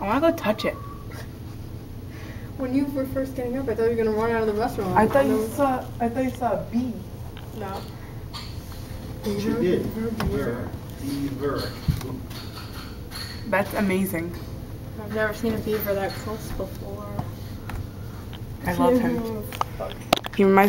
I want to go touch it. When you were first getting up, I thought you were gonna run out of the restaurant. I thought you saw. I thought you saw a bee. No. She did. Beaver. Beaver. That's amazing. I've never seen a beaver that close before. I love him. He reminds